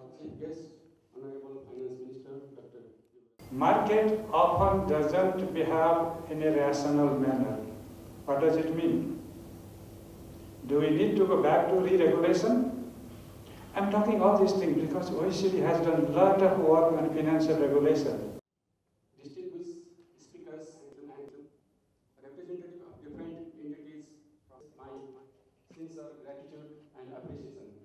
chief guest, Honorable Finance Market often doesn't behave in a rational manner. What does it mean? Do we need to go back to re-regulation? I'm talking all these things because OECD has done a lot of work on financial regulation. distinguished speakers and representative of different entities my sincere gratitude and appreciation.